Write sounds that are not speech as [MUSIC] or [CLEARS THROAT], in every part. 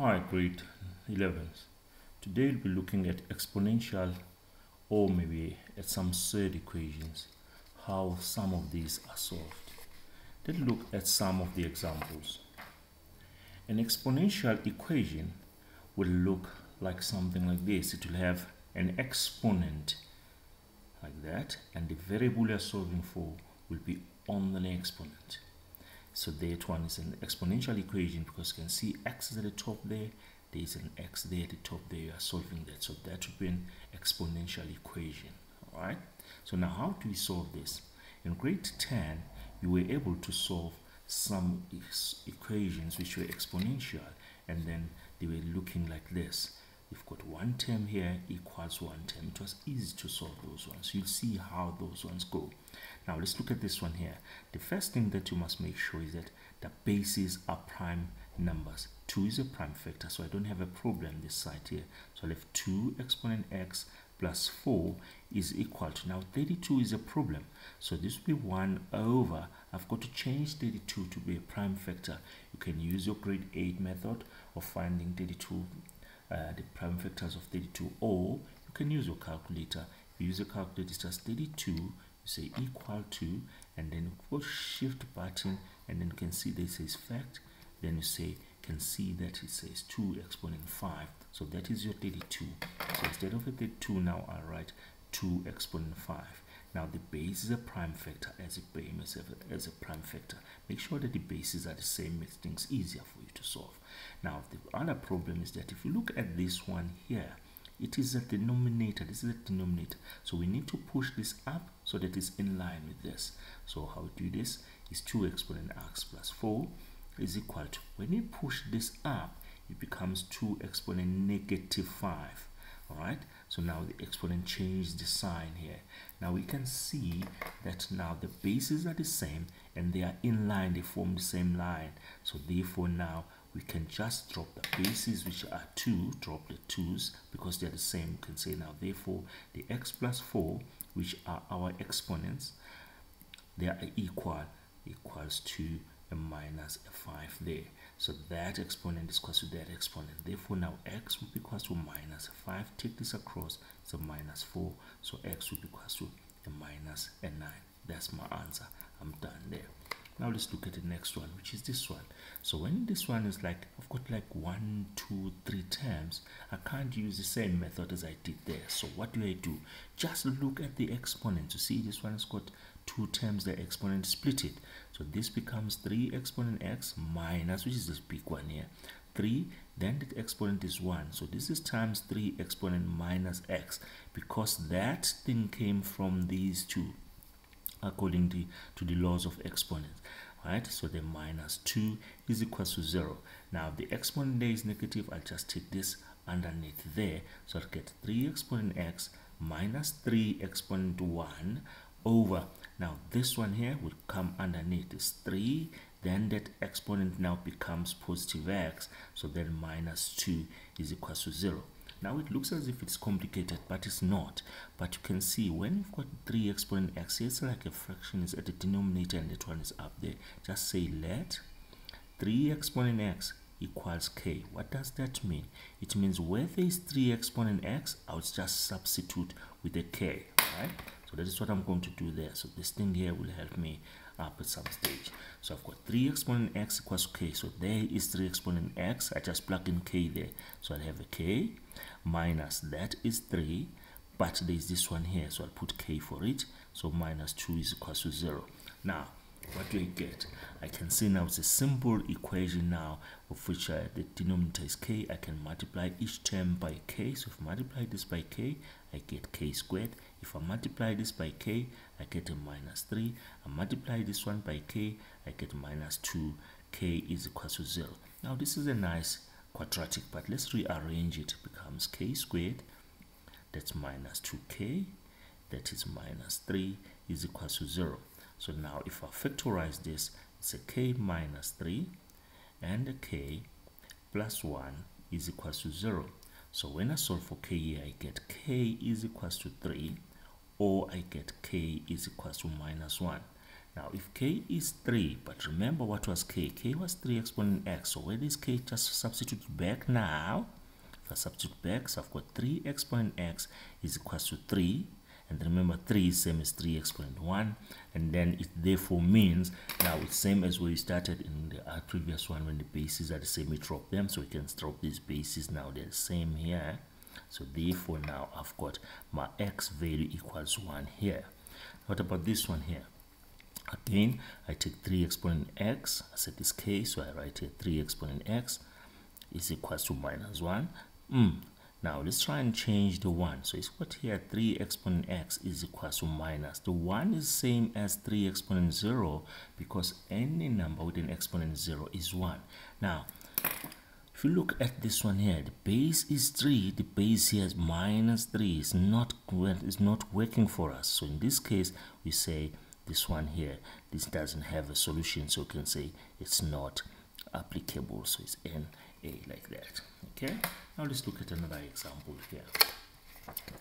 Hi, grade 11s. Today we'll be looking at exponential or maybe at some surd equations, how some of these are solved. Let's look at some of the examples. An exponential equation will look like something like this. It will have an exponent like that and the variable we are solving for will be on the exponent. So that one is an exponential equation because you can see x is at the top there. There is an x there at the top there. You are solving that. So that would be an exponential equation. All right. So now how do we solve this? In grade 10, you were able to solve some equations which were exponential and then they were looking like this. You've got one term here equals one term. It was easy to solve those ones. You'll see how those ones go. Now let's look at this one here. The first thing that you must make sure is that the bases are prime numbers. 2 is a prime factor, so I don't have a problem this side here. So I have 2 exponent x plus 4 is equal to, now 32 is a problem. So this will be 1 over, I've got to change 32 to be a prime factor. You can use your grade 8 method of finding 32, uh, the prime factors of 32, or you can use your calculator. If you use a calculator, it's just 32 you say equal to and then go shift button and then you can see this says fact. Then you say can see that it says 2 exponent 5 so that is your 32 so instead of a 32 now I write 2 exponent 5 now the base is a prime factor as a as a prime factor. Make sure that the bases are the same makes things easier for you to solve now the other problem is that if you look at this one here it is a denominator. This is a denominator. So we need to push this up so that it's in line with this. So how we do this is 2 exponent x plus 4 is equal to when you push this up it becomes 2 exponent negative 5 all right? So now the exponent changed the sign here. Now we can see that now the bases are the same and they are in line. They form the same line. So therefore now we can just drop the bases which are 2 drop the 2's because they're the same you can say now. Therefore the x plus 4 which are our exponents they are equal equals to a minus a 5 there. So that exponent is equal to that exponent. Therefore now x will be equal to minus 5 take this across it's a minus 4 so x will be equal to a minus a 9 that's my answer. I'm done there now let's look at the next one which is this one. So when this one is like i've got like one two three terms i can't use the same method as i did there. So what do i do? Just look at the exponent. To see this one has got two terms the exponent split it. So this becomes 3 exponent x minus which is this big one here 3 then the exponent is 1 so this is times 3 exponent minus x because that thing came from these two according to, to the laws of exponents right? So the minus 2 is equal to 0 now the exponent there is negative i'll just take this underneath there. So i'll get 3 exponent x minus 3 exponent 1 over. Now this one here will come underneath. Is 3 then that exponent now becomes positive x. So then minus 2 is equal to 0 now it looks as if it's complicated, but it's not. But you can see when you've got 3 exponent x, it's like a fraction is at the denominator and that one is up there. Just say let 3 exponent x equals k. What does that mean? It means where there is 3 exponent x, I'll just substitute with a k, right? So that is what I'm going to do there. So this thing here will help me up at some stage. So I've got 3 exponent x equals k. So there is 3 exponent x. I just plug in k there. So I'll have a k minus that is 3. But there is this one here. So I'll put k for it. So minus 2 is equal to 0. Now, what do I get? I can see now it's a simple equation now of which uh, the denominator is k. I can multiply each term by k. So if I multiply this by k, I get k squared. If I multiply this by k, I get a minus 3. I multiply this one by k, I get minus 2. k is equal to 0. Now this is a nice quadratic, but let's rearrange it. It becomes k squared, that's minus 2k, that is minus 3 is equal to 0. So now if I factorize this, it's a k minus 3 and a k plus 1 is equal to 0. So when I solve for k here, I get k is equal to 3 or I get k is equal to minus 1. Now, if k is 3, but remember what was k? k was 3 exponent x. So where is k? Just substitute back now. If I substitute back, so I've got 3 exponent x is equal to 3 and remember 3 is same as 3 exponent 1 and then it therefore means now it's same as where we started in the uh, previous one when the bases are the same we drop them so we can drop these bases now they're the same here so therefore now I've got my x value equals 1 here what about this one here again I take 3 exponent x I set this k so I write here 3 exponent x is equals to minus 1 mm, now let's try and change the 1. So it's got here 3 exponent x is equal to minus. The 1 is same as 3 exponent 0 because any number with an exponent 0 is 1. Now, if you look at this one here, the base is 3, the base here is minus 3. It's not, it's not working for us. So in this case, we say this one here, this doesn't have a solution. So we can say it's not applicable. So it's n a like that okay now let's look at another example here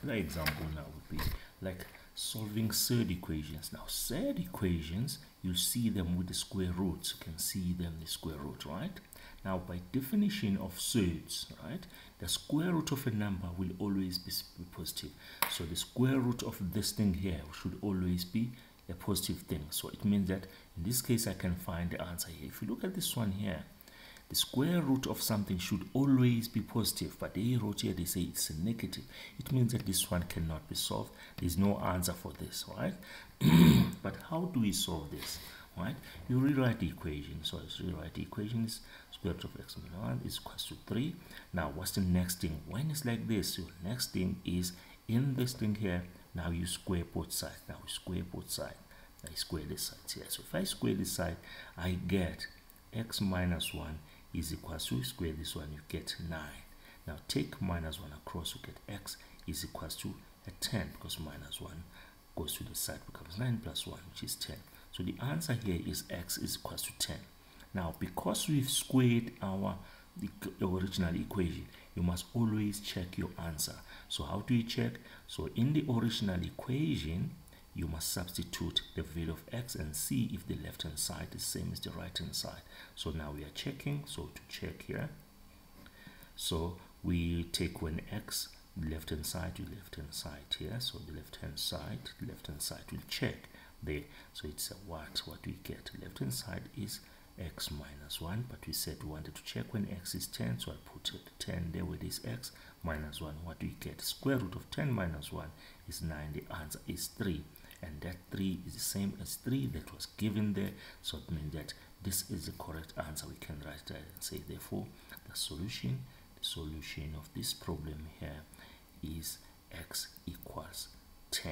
another example now would be like solving surd equations now surd equations you see them with the square roots you can see them the square root right now by definition of surds right the square root of a number will always be positive so the square root of this thing here should always be a positive thing so it means that in this case i can find the answer here if you look at this one here the square root of something should always be positive, but they wrote here, they say it's negative. It means that this one cannot be solved. There's no answer for this, right? [CLEARS THROAT] but how do we solve this? Right? You rewrite the equation. So let's rewrite the equation is square root of x minus 1 is equal to 3. Now, what's the next thing? When it's like this, your next thing is in this thing here, now you square both sides. Now we square both sides. I square this side here. So if I square this side, I get x minus 1 is equal to square this one you get 9 now take minus 1 across you get x is equal to a 10 because minus 1 goes to the side becomes 9 plus 1 which is 10 so the answer here is x is equal to 10 now because we've squared our original equation you must always check your answer. So how do you check? So in the original equation you must substitute the value of x and see if the left hand side is same as the right hand side. So now we are checking. So to check here so we take when x left hand side to left hand side here. So the left hand side left hand side will check there so it's a what what we get left hand side is x minus 1 but we said we wanted to check when x is 10 so I put it 10 there with this x minus 1 what we get square root of 10 minus 1 is 9 the answer is 3 and that 3 is the same as 3 that was given there. So it means that this is the correct answer. We can write that and say therefore the solution the solution of this problem here is x equals 10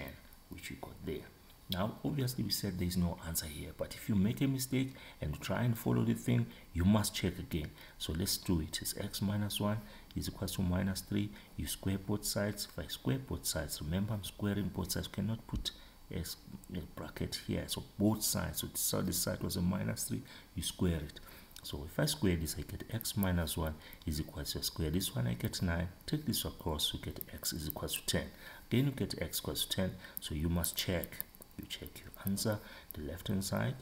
which we got there now obviously we said there is no answer here but if you make a mistake and try and follow the thing you must check again. So let's do it. It's x minus 1 is equal to minus 3 you square both sides. If i square both sides remember i'm squaring both sides. You cannot put a, a uh, bracket here. So both sides. So this side was a minus 3 you square it. So if I square this I get x minus 1 is equal to square this one I get 9 take this across you get x is equal to 10 then you get x equals to 10 so you must check you check your answer the left hand side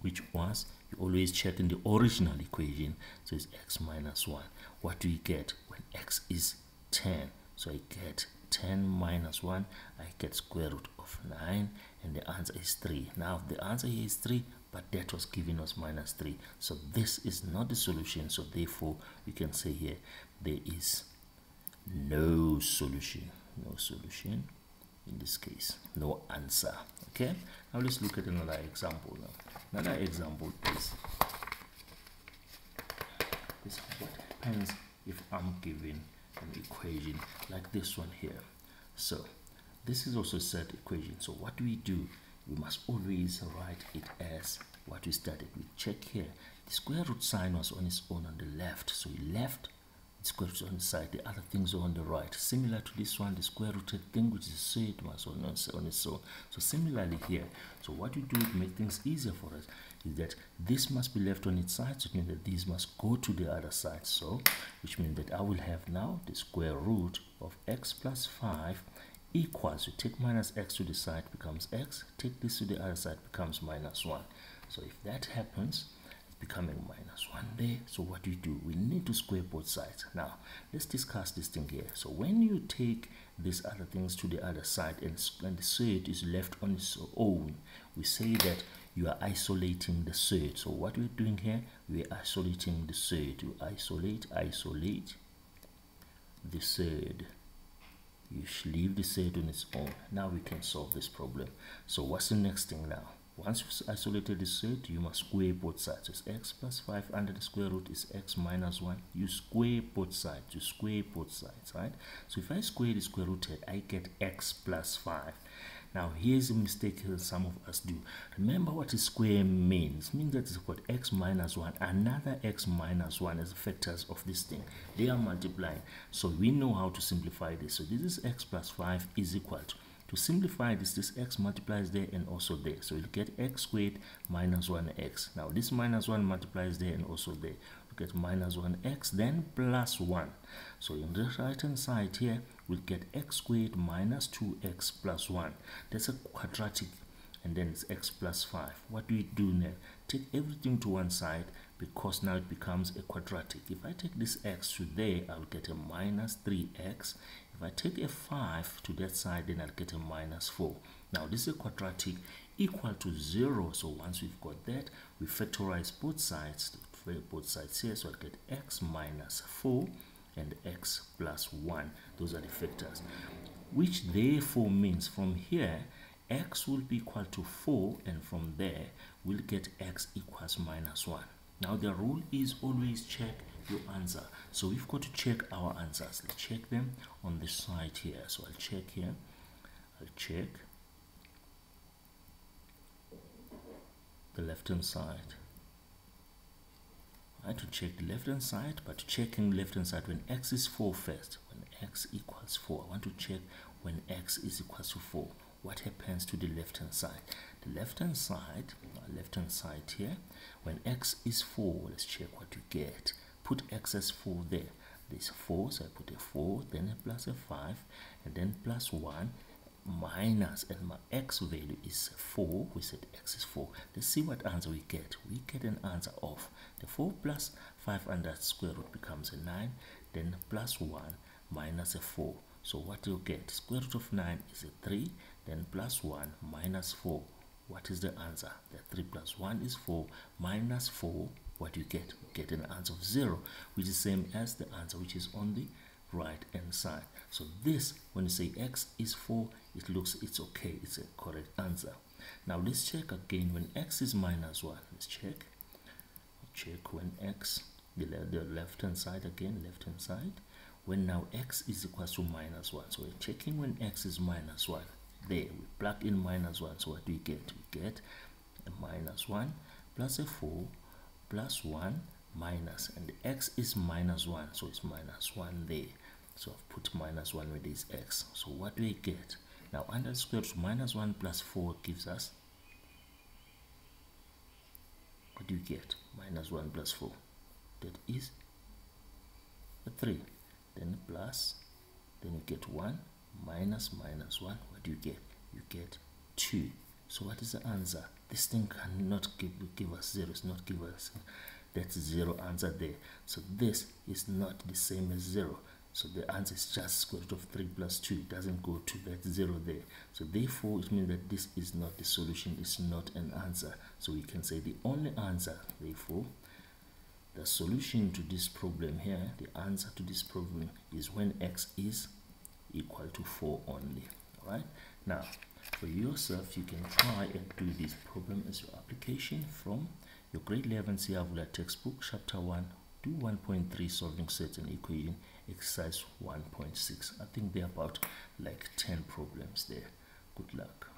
which was you always check in the original equation. So it's x minus 1 what do you get when x is 10 so I get 10 minus 1 I get square root of 9 and the answer is 3 now the answer here is 3 but that was giving us minus 3 so this is not the solution so therefore we can say here there is no solution. No solution in this case no answer okay now let's look at another example now. another example is this what happens if I'm given an equation like this one here. So this is also a surd equation. So what do we do? We must always write it as what we started we Check here. The square root sign was on its own on the left. So we left square root on the side, the other things are on the right. Similar to this one, the square rooted thing which is said was on, on its own. So similarly here. So what we do to make things easier for us is that this must be left on its side, so it means that these must go to the other side. So, which means that I will have now the square root of x plus 5 equals you take minus x to the side becomes x take this to the other side becomes minus 1 so if that happens becoming minus 1 there. So what do you do? We need to square both sides. Now let's discuss this thing here. So when you take these other things to the other side and, and the surd is left on its own we say that you are isolating the surd so what we're doing here we're isolating the surd you isolate isolate the surd you leave the surd on its own. Now we can solve this problem. So what's the next thing now once you've isolated the surd you must square both sides so it's x plus 5 under the square root is x minus 1 you square both sides you square both sides right so if i square the square root i get x plus 5 now here's a mistake some of us do. Remember what a square means. It means that it's got x minus 1, another x minus 1 as factors of this thing. They are multiplying. So we know how to simplify this. So this is x plus 5 is equal to to simplify this, this x multiplies there and also there. So you'll get x squared minus 1x. Now this minus 1 multiplies there and also there. We get minus 1x then plus 1. So in the right hand side here, we'll get x squared minus 2x plus 1. That's a quadratic and then it's x plus 5. What do we do now? Take everything to one side because now it becomes a quadratic. If I take this x to there, I'll get a minus 3x. If I take a 5 to that side, then I'll get a minus 4. Now, this is a quadratic equal to 0. So once we've got that, we factorize both sides, both sides here. So I'll get x minus 4 and x plus 1. Those are the factors. Which therefore means from here, x will be equal to 4 and from there, we'll get x equals minus 1. Now the rule is always check your answer. So we've got to check our answers. Let's check them on the side here. So I'll check here. I'll check the left hand side. I to check the left hand side, but checking left hand side when x is 4 first. When x equals 4, I want to check when x is equal to 4. What happens to the left hand side? The left hand side, left hand side here, when x is 4, let's check what you get. Put x as 4 there. There's 4, so I put a 4, then a plus a 5, and then plus 1, minus, and my x value is 4. We said x is 4. Let's see what answer we get. We get an answer of the 4 plus 5 under square root becomes a 9, then plus 1 minus a 4. So what do you get? Square root of 9 is a 3, then plus 1 minus 4 what is the answer the 3 plus 1 is 4 minus 4 what you get you get an answer of 0 which is same as the answer which is on the right hand side. So this when you say x is 4 it looks it's okay it's a correct answer. Now let's check again when x is minus 1 let's check. Check when x the, the left hand side again left hand side. When now x is equal to minus 1 so we're checking when x is minus 1 there we plug in minus 1 so what do we get? We get a minus 1 plus a 4 plus 1 minus and x is minus 1 so it's minus 1 there. So I've put minus 1 with this x. So what do we get? Now under the square root minus 1 plus 4 gives us what do you get? Minus 1 plus 4 that is a 3 then plus then you get 1 minus minus 1 what do you get? You get 2 so what is the answer? This thing cannot give, give us 0 it's not give us that's 0 answer there. So this is not the same as 0 so the answer is just square root of 3 plus 2 it doesn't go to that 0 there. So therefore it means that this is not the solution it's not an answer. So we can say the only answer therefore the solution to this problem here the answer to this problem is when x is equal to 4 only right? Now for yourself you can try and do this problem as your application from your grade 11 Siyavula textbook chapter 1 do 1.3 solving certain equation exercise 1.6 i think there are about like 10 problems there. Good luck